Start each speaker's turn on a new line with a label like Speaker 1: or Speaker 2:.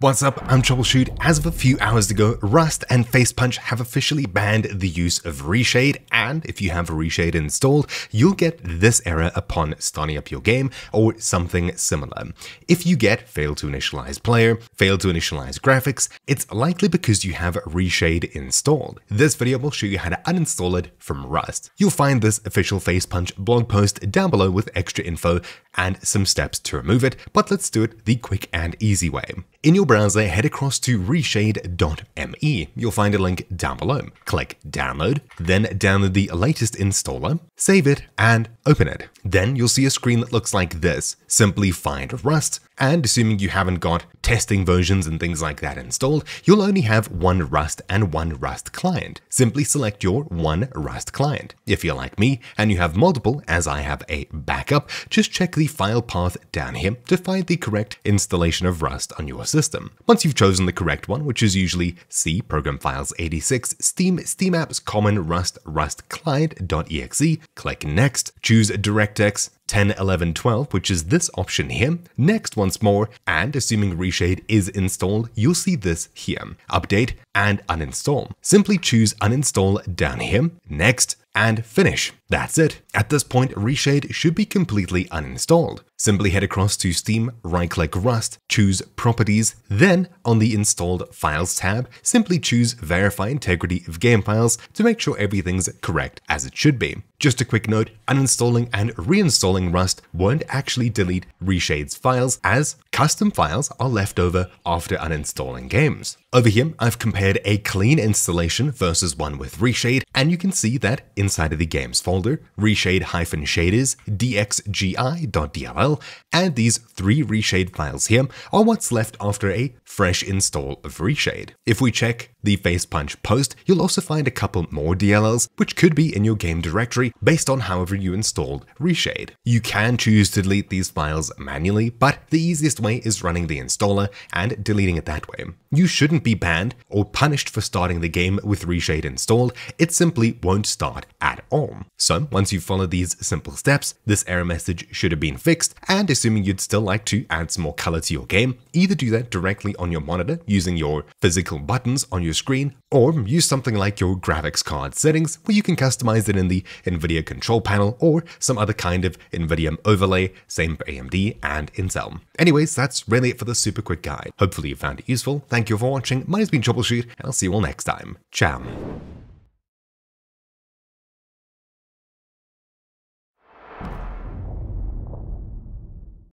Speaker 1: What's up, I'm TroubleChute. As of a few hours ago, Rust and Facepunch have officially banned the use of Reshade, and if you have Reshade installed, you'll get this error upon starting up your game or something similar. If you get fail to initialize player, fail to initialize graphics, it's likely because you have Reshade installed. This video will show you how to uninstall it from Rust. You'll find this official Facepunch blog post down below with extra info and some steps to remove it, but let's do it the quick and easy way. In your browser, head across to reshade.me. You'll find a link down below. Click download, then download the latest installer, save it, and open it. Then you'll see a screen that looks like this. Simply find Rust, and assuming you haven't got testing versions and things like that installed, you'll only have one Rust and one Rust client. Simply select your one Rust client. If you're like me and you have multiple, as I have a backup, just check the file path down here to find the correct installation of Rust on your system. Once you've chosen the correct one, which is usually C Program Files 86, Steam, Steam Apps Common Rust Rust Client.exe, click Next, choose DirectX, 10, 11, 12, which is this option here. Next once more, and assuming Reshade is installed, you'll see this here. Update and uninstall. Simply choose uninstall down here. Next, and finish. That's it. At this point, Reshade should be completely uninstalled. Simply head across to Steam, right-click Rust, choose Properties, then on the Installed Files tab, simply choose Verify Integrity of Game Files to make sure everything's correct as it should be. Just a quick note, uninstalling and reinstalling Rust won't actually delete Reshade's files as custom files are left over after uninstalling games. Over here, I've compared a clean installation versus one with Reshade, and you can see that inside of the games folder, reshade-shaders, dxgi.dll, and these three Reshade files here are what's left after a fresh install of Reshade. If we check the Facepunch post, you'll also find a couple more DLLs, which could be in your game directory based on however you installed Reshade. You can choose to delete these files manually, but the easiest way is running the installer and deleting it that way. You shouldn't be banned or punished for starting the game with Reshade installed, it simply won't start at all. So once you follow these simple steps, this error message should have been fixed, and assuming you'd still like to add some more color to your game, either do that directly on your monitor using your physical buttons on your screen, or use something like your graphics card settings where you can customize it in the NVIDIA control panel or some other kind of NVIDIA overlay, same for AMD and Intel. Anyways, that's really it for this super quick guide. Hopefully you found it useful. Thank you for watching. My name's been TroubleChute, and I'll see you all next time. Ciao.